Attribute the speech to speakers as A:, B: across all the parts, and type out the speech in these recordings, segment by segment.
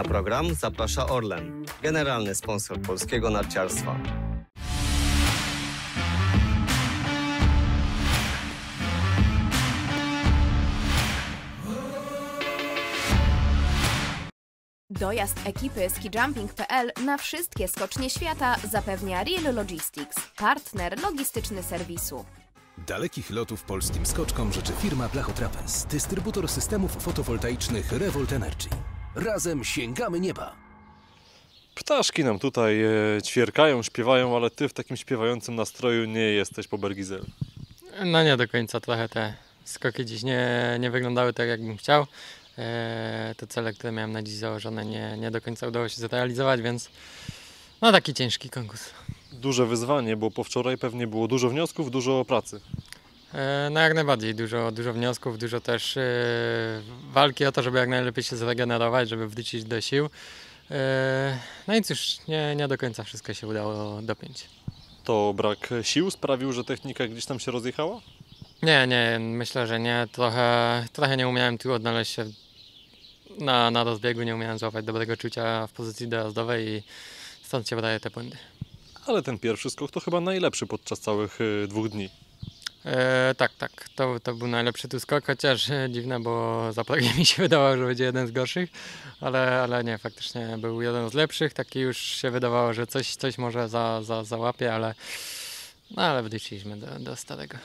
A: Na program zaprasza Orlen, generalny sponsor polskiego narciarstwa.
B: Dojazd ekipy skijumping.pl na wszystkie skocznie świata zapewnia Real Logistics, partner logistyczny serwisu.
C: Dalekich lotów polskim skoczkom życzy firma Blachotrapez, dystrybutor systemów fotowoltaicznych Revolt Energy. Razem sięgamy nieba!
D: Ptaszki nam tutaj e, ćwierkają, śpiewają, ale ty w takim śpiewającym nastroju nie jesteś po Bergizel.
E: No nie do końca trochę te skoki dziś nie, nie wyglądały tak jakbym chciał. E, te cele, które miałem na dziś założone nie, nie do końca udało się zrealizować, więc no taki ciężki konkurs.
D: Duże wyzwanie, bo po wczoraj pewnie było dużo wniosków, dużo pracy.
E: E, no jak najbardziej, dużo, dużo wniosków, dużo też e, walki o to, żeby jak najlepiej się zregenerować, żeby wrócić do sił. E, no i cóż, nie, nie do końca wszystko się udało dopiąć.
D: To brak sił sprawił, że technika gdzieś tam się rozjechała?
E: Nie, nie, myślę, że nie. Trochę, trochę nie umiałem tu odnaleźć się na, na rozbiegu, nie umiałem złapać dobrego czucia w pozycji dojazdowej i stąd się wydaje te błędy.
D: Ale ten pierwszy skok to chyba najlepszy podczas całych dwóch dni.
E: E, tak, tak, to, to był najlepszy tu skok, chociaż e, dziwne, bo za progiem mi się wydawało, że będzie jeden z gorszych, ale, ale nie, faktycznie był jeden z lepszych, taki już się wydawało, że coś, coś może za, za, załapie, ale, no, ale wróciliśmy do, do starego.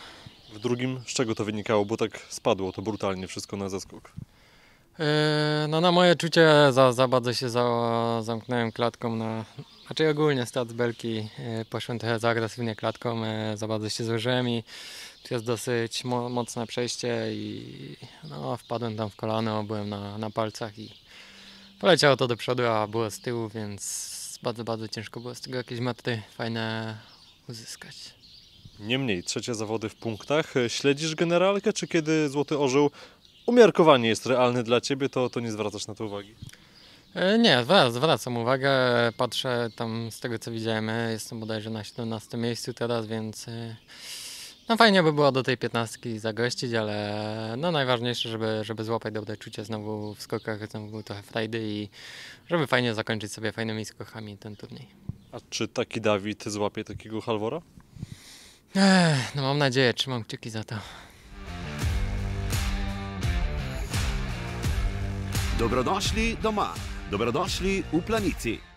D: W drugim z czego to wynikało, bo tak spadło to brutalnie wszystko na zaskok.
E: E, No na moje czucie za, za bardzo się za, zamknąłem klatką na... Znaczy ogólnie start z belki e, poszłem trochę za agresywnie klatką, e, za bardzo się złożyłem i tu jest dosyć mo, mocne przejście i no, wpadłem tam w kolano, byłem na, na palcach i poleciało to do przodu, a było z tyłu, więc bardzo, bardzo ciężko było z tego jakieś metry fajne uzyskać.
D: Niemniej, trzecie zawody w punktach. Śledzisz generalkę, czy kiedy Złoty Orzeł umiarkowanie jest realny dla Ciebie, to, to nie zwracasz na to uwagi?
E: E, Nie, zwra- zwracam uwagę, patrzę tam z tego co widziałem, e, jestem bodajże na 17 miejscu teraz, więc e, no fajnie by było do tej 15 zagościć, ale no najważniejsze, żeby, żeby złapać dobre czucie znowu w skokach, znowu trochę frajdy i żeby fajnie zakończyć sobie fajnymi skokami ten turniej.
D: A czy taki Dawid złapie takiego Halvora?
E: Ech, no mam nadzieję, trzymam kciuki za to.
F: Dobrodošli doma, dobrodošli v planici.